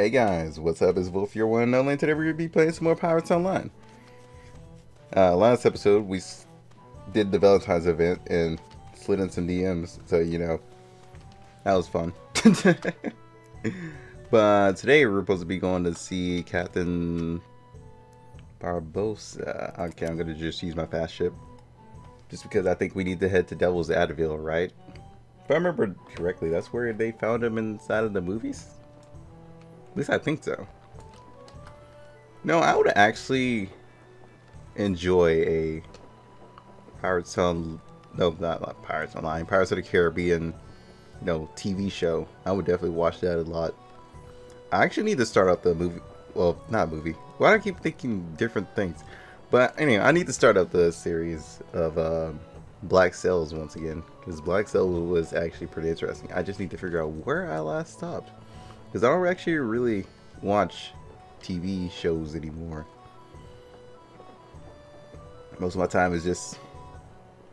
Hey guys, what's up? It's Volf, your one and only. Today we're going to be playing some more Pirates Online. Uh, last episode, we did the Valentine's event and slid in some DMs, so you know, that was fun. but today we're supposed to be going to see Captain Barbossa. Okay, I'm going to just use my fast ship. Just because I think we need to head to Devil's Anvil, right? If I remember correctly, that's where they found him inside of the movies? At least I think so. No, I would actually enjoy a Pirates on no, not, not Pirates Online, Pirates of the Caribbean, you know, TV show. I would definitely watch that a lot. I actually need to start up the movie. Well, not movie. Why do I keep thinking different things? But anyway, I need to start up the series of um, Black Sails once again because Black Sails was actually pretty interesting. I just need to figure out where I last stopped because I don't actually really watch TV shows anymore. Most of my time is just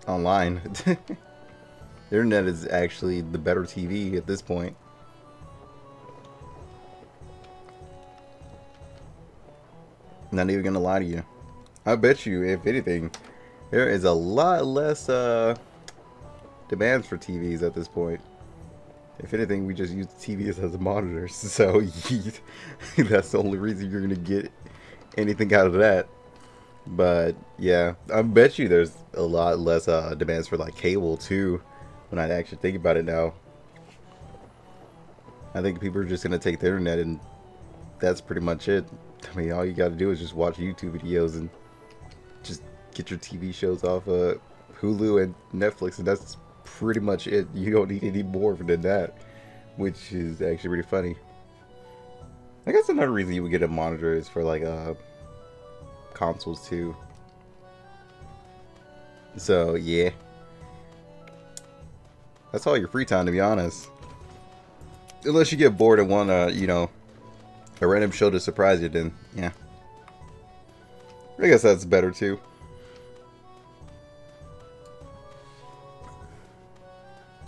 online. the internet is actually the better TV at this point. Not even gonna lie to you. I bet you, if anything, there is a lot less uh, demands for TVs at this point. If anything, we just use TVs as a monitors, so that's the only reason you're gonna get anything out of that. But yeah, I bet you there's a lot less uh, demands for like cable too. When I actually think about it now, I think people are just gonna take the internet and that's pretty much it. I mean, all you got to do is just watch YouTube videos and just get your TV shows off of Hulu and Netflix, and that's pretty much it. You don't need any more than that, which is actually pretty funny. I guess another reason you would get a monitor is for like uh, consoles too. So yeah, that's all your free time to be honest. Unless you get bored and want to, you know, a random show to surprise you, then yeah. I guess that's better too.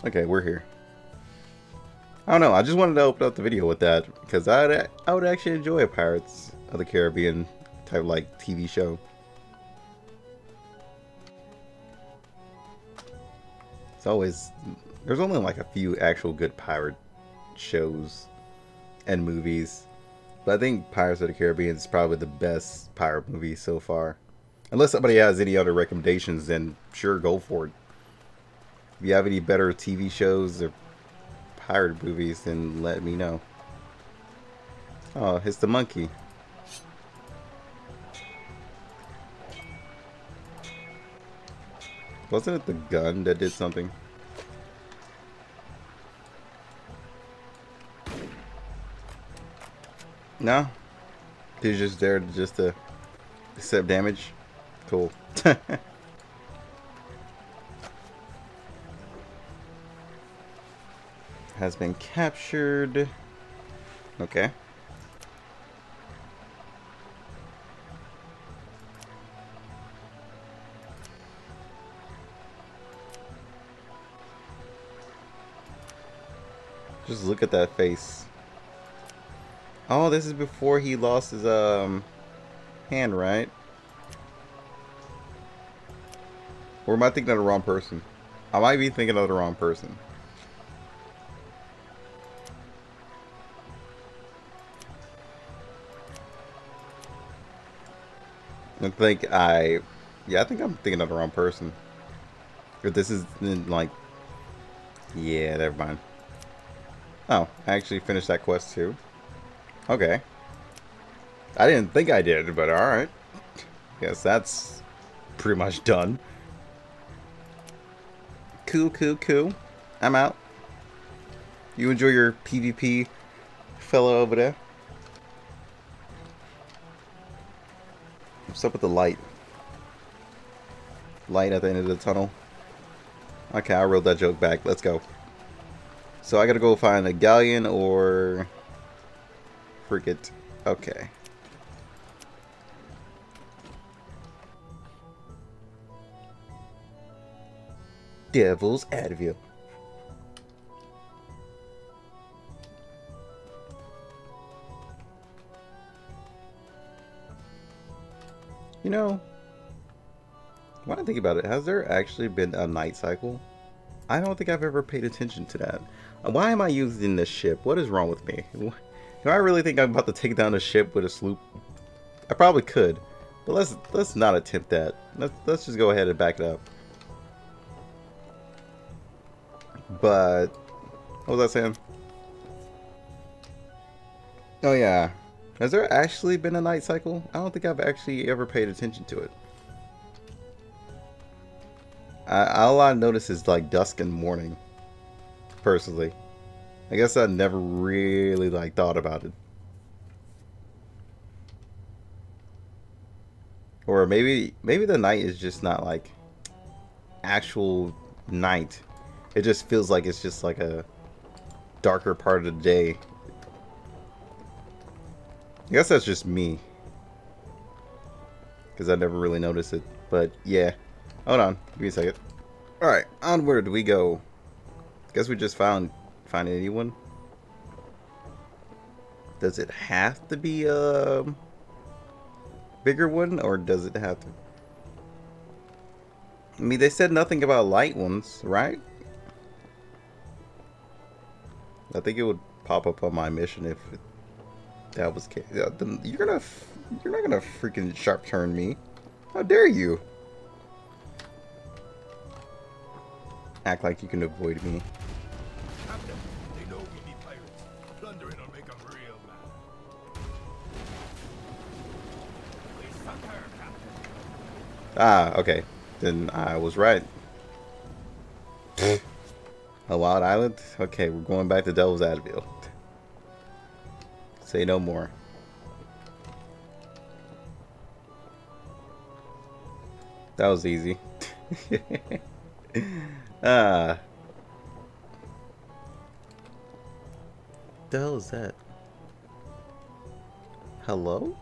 Okay, we're here. I don't know. I just wanted to open up the video with that because I I would actually enjoy a Pirates of the Caribbean type like TV show. It's always there's only like a few actual good pirate shows and movies but I think Pirates of the Caribbean is probably the best pirate movie so far. Unless somebody has any other recommendations, then sure, go for it. If you have any better TV shows or pirate movies, then let me know. Oh, it's the monkey. Wasn't it the gun that did something? No? He's just there just to accept damage? Cool. Has been captured. Okay. Just look at that face. Oh, this is before he lost his um hand, right? Or am I thinking of the wrong person? I might be thinking of the wrong person. I think I... Yeah, I think I'm thinking of the wrong person. If this is, like... Yeah, never mind. Oh, I actually finished that quest too. Okay. I didn't think I did, but alright. Guess that's pretty much done. Cool, cool, cool. I'm out. You enjoy your PvP, fellow over there? What's up with the light? Light at the end of the tunnel. Okay, I wrote that joke back. Let's go. So I gotta go find a galleon or frigate. Okay. Devil's Anvil. You know, when I think about it, has there actually been a night cycle? I don't think I've ever paid attention to that. Why am I using this ship? What is wrong with me? Do I really think I'm about to take down a ship with a sloop? I probably could, but let's let's not attempt that. Let's let's just go ahead and back it up. But what was I saying? Oh yeah, has there actually been a night cycle? I don't think I've actually ever paid attention to it. I, all I notice is like dusk and morning, personally. I guess I never really like thought about it. Or maybe maybe the night is just not like actual night. It just feels like it's just like a darker part of the day. I guess that's just me. Because I never really noticed it. But yeah. Hold on. Give me a second. Alright, onward we go. Guess we just found find anyone? Does it have to be a bigger one, or does it have to? I mean, they said nothing about light ones, right? I think it would pop up on my mission if it, that was case. You're gonna, you're not gonna freaking sharp turn me. How dare you? Act like you can avoid me. Ah, okay. Then I was right. A wild island? Okay, we're going back to Devil's Anvil. Say no more. That was easy. ah. The hell is that? Hello?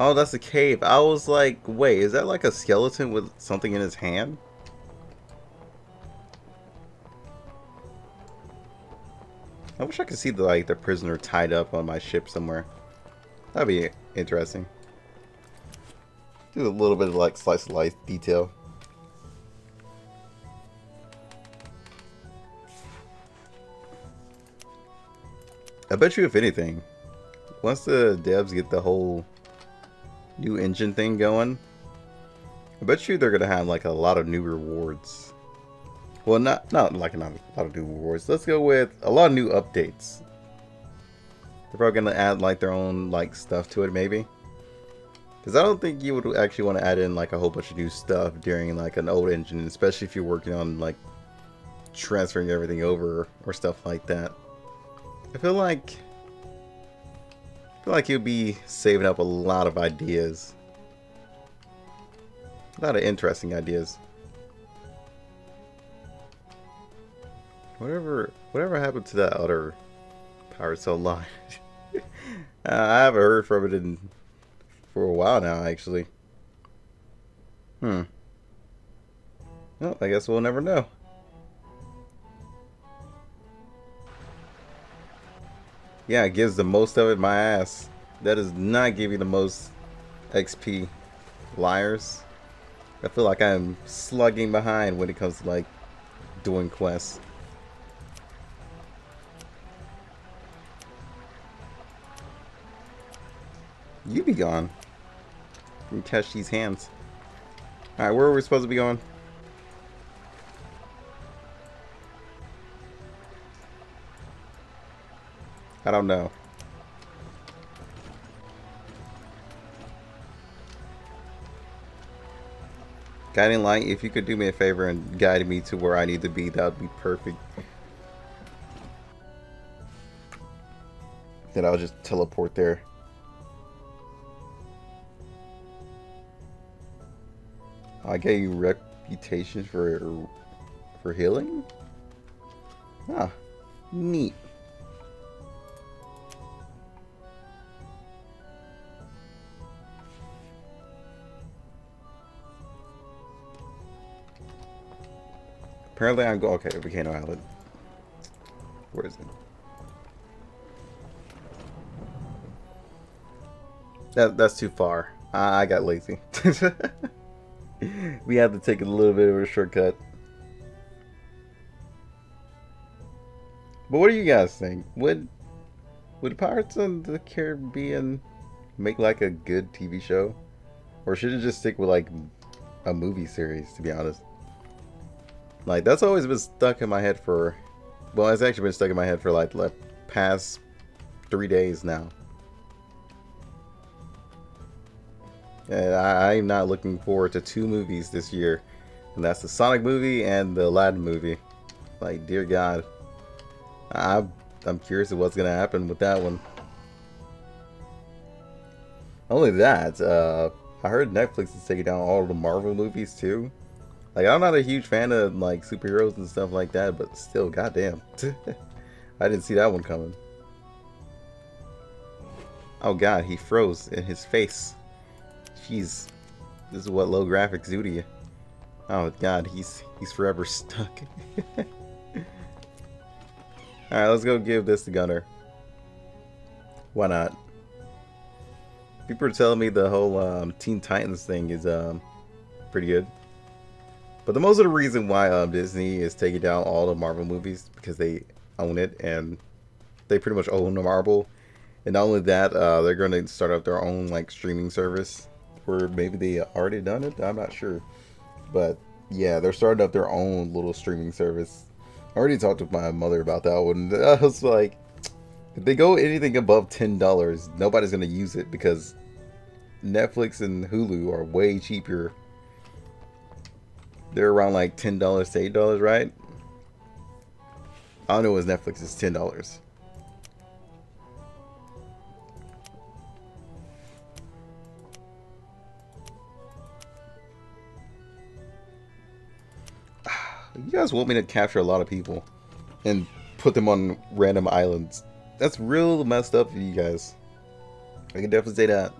Oh, that's a cave. I was like, wait, is that like a skeleton with something in his hand? I wish I could see the like the prisoner tied up on my ship somewhere. That'd be interesting. Do a little bit of like slice of life detail. I bet you if anything, once the devs get the whole new engine thing going. I bet you they're gonna have like a lot of new rewards. Well, not not like not a lot of new rewards. Let's go with a lot of new updates. They're probably gonna add like their own like stuff to it, maybe. Because I don't think you would actually want to add in like a whole bunch of new stuff during like an old engine, especially if you're working on like transferring everything over or stuff like that. I feel like feel like you'll be saving up a lot of ideas. A lot of interesting ideas. Whatever, whatever happened to that other Power Cell line? uh, I haven't heard from it in for a while now, actually. Hmm. Well, I guess we'll never know. Yeah, it gives the most of it my ass. That does not give you the most XP. Liars. I feel like I'm slugging behind when it comes to like doing quests. You be gone. You catch these hands. Alright, where are we supposed to be going? I don't know. Guiding light, if you could do me a favor and guide me to where I need to be, that would be perfect. Then I'll just teleport there. I gave you reputation for for healing? Ah, neat. Apparently I'm go okay, Volcano Island. Where is it? That that's too far. I, I got lazy. we had to take a little bit of a shortcut. But what do you guys think? Would would Pirates of the Caribbean make like a good TV show? Or should it just stick with like a movie series, to be honest? Like, that's always been stuck in my head for... Well, it's actually been stuck in my head for like the past three days now. And I, I'm not looking forward to two movies this year. And that's the Sonic movie and the Aladdin movie. Like, dear God. I, I'm curious of what's going to happen with that one. Only that, uh, I heard Netflix is taking down all the Marvel movies too. Like I'm not a huge fan of like superheroes and stuff like that, but still, goddamn, I didn't see that one coming. Oh god, he froze in his face. Jeez, this is what low graphics do to you. Oh god, he's he's forever stuck. Alright, let's go give this to Gunner. Why not? People are telling me the whole um, Teen Titans thing is um, pretty good. But the most of the reason why um, Disney is taking down all the Marvel movies because they own it and they pretty much own the Marvel. And not only that, uh, they're going to start up their own like streaming service, or maybe they already done it. I'm not sure, but yeah, they're starting up their own little streaming service. I already talked with my mother about that one. I was like, if they go anything above ten dollars, nobody's gonna use it because Netflix and Hulu are way cheaper. They're around like ten dollars to eight dollars, right? I don't know what Netflix is ten dollars. You guys want me to capture a lot of people and put them on random islands. That's real messed up for you guys. I can definitely say that.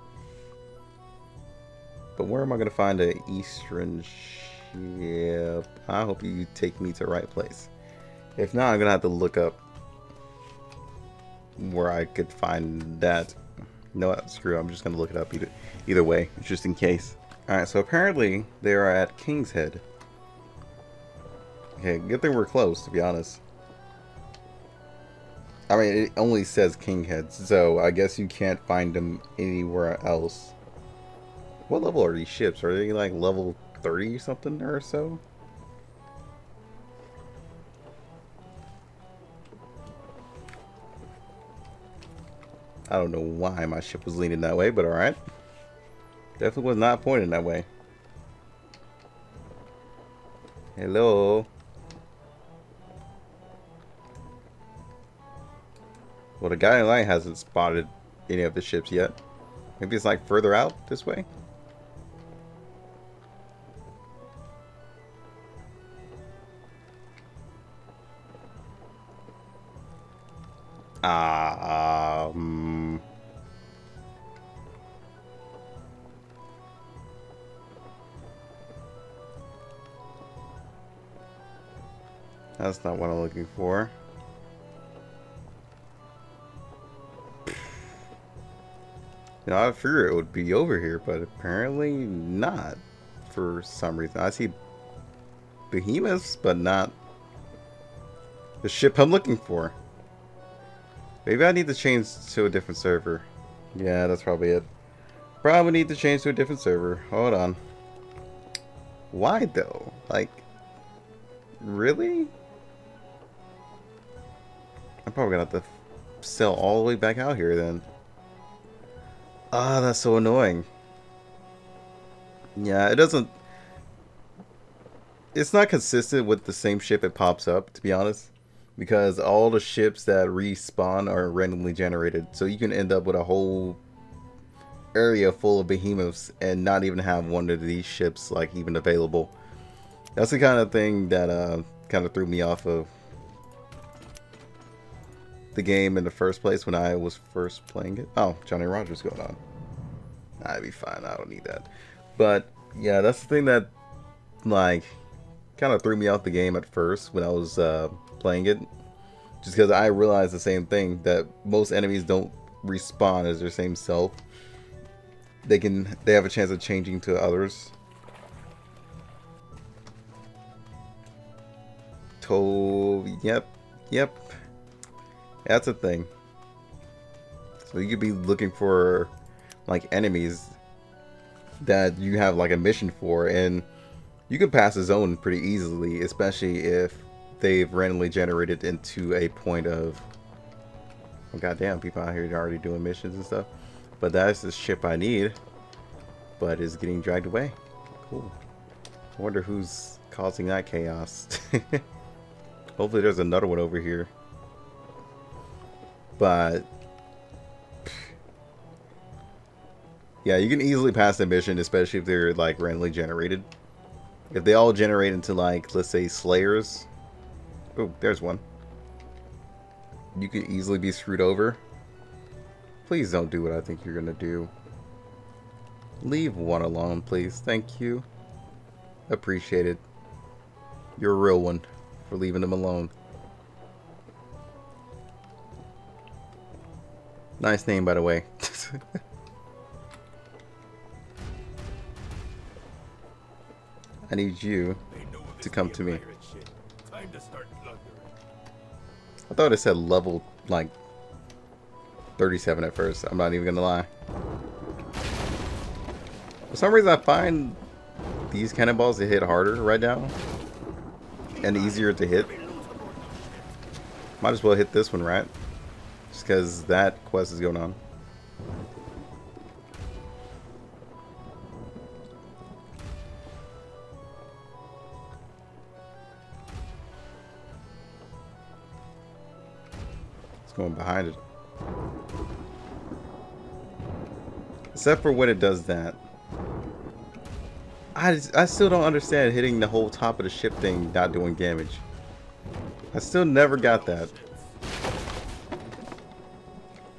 But where am I going to find an eastern ship? I hope you take me to the right place. If not, I'm to have to look up where I could find that. No, screw it. I'm just to look it up either, either way, just in case. Alright, so apparently they are at Kingshead. Okay, good thing we're close, to be honest. I mean, it only says king heads, so I guess you can't find them anywhere else. What level are these ships? Are they like level 30 something or so? I don't know why my ship was leaning that way, but alright. Definitely was not pointing that way. Hello? Well, the guy in line hasn't spotted any of the ships yet. Maybe it's like further out this way? Um... That's not what I'm looking for. You know, I figured it would be over here, but apparently not for some reason. I see behemoths, but not the ship I'm looking for. Maybe I need to change to a different server. Yeah, that's probably it. Probably need to change to a different server. Hold on. Why though? Like, really? I'm probably gonna have to sell all the way back out here then. Ah, that's so annoying. Yeah, it doesn't... It's not consistent with the same ship it pops up, to be honest. Because all the ships that respawn are randomly generated. So you can end up with a whole area full of behemoths and not even have one of these ships like even available. That's the kind of thing that uh, kind of threw me off of the game in the first place when I was first playing it. Oh, Jolly Rogers going on. I'd be fine. I don't need that. But yeah, that's the thing that like kind of threw me off the game at first when I was uh, playing it. Just because I realized the same thing that most enemies don't respawn as their same self. They can they have a chance of changing to others. To yep, yep. That's a thing. So you could be looking for like enemies that you have like a mission for and you can pass a zone pretty easily, especially if they've randomly generated into a point of oh, goddamn people out here already doing missions and stuff. But that's the ship I need. But is getting dragged away. Cool. I wonder who's causing that chaos. Hopefully there's another one over here. But yeah, you can easily pass the mission, especially if they're like randomly generated. If they all generate into like, let's say slayers. Oh, there's one. You could easily be screwed over. Please don't do what I think you're gonna do. Leave one alone, please. Thank you. Appreciate it. You're a real one for leaving them alone. Nice name, by the way. I need you to come to me. I thought it said level, like, 37 at first. I'm not even gonna lie. For some reason, I find these cannonballs to hit harder right now. And easier to hit. Might as well hit this one, right? Just because that quest is going on. Going behind it. Except for when it does that. I, I still don't understand hitting the whole top of the ship thing not doing damage. I still never got that.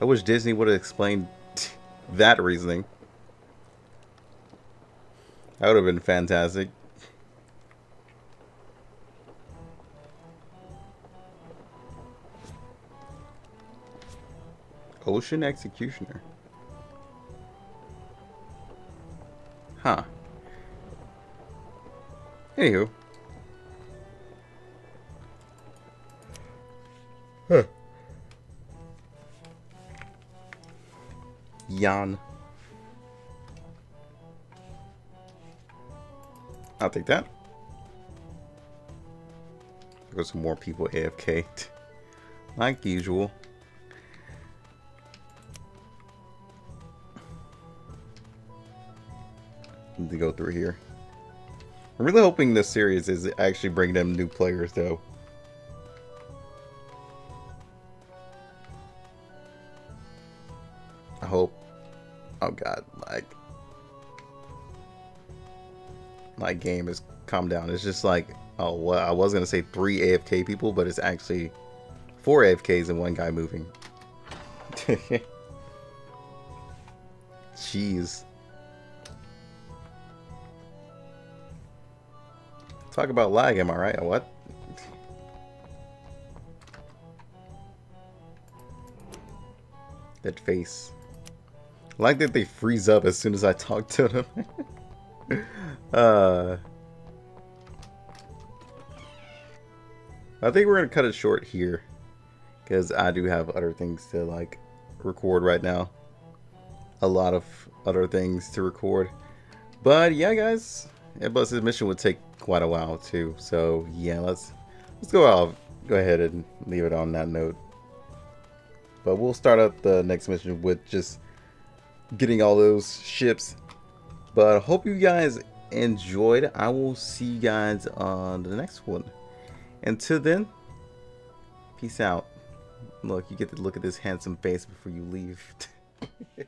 I wish Disney would have explained that reasoning. That would have been fantastic. Ocean Executioner. Huh. Anywho. Huh. Yan. I'll take that. Got some more people AFK. like usual. Go through here. I'm really hoping this series is actually bringing them new players, though. I hope. Oh god, like my game has calmed down. It's just like, oh well, I was gonna say three AFK people, but it's actually four AFKs and one guy moving. Jeez. Talk about lag, am I right? What? That face. I like that they freeze up as soon as I talk to them. uh, I think we're going to cut it short here. Because I do have other things to like record right now. A lot of other things to record. But yeah, guys. Airbus's mission would take quite a while too. So yeah, let's let's go out. Go ahead and leave it on that note. But we'll start up the next mission with just getting all those ships. But I hope you guys enjoyed. I will see you guys on the next one. Until then, peace out. Look, you get to look at this handsome face before you leave.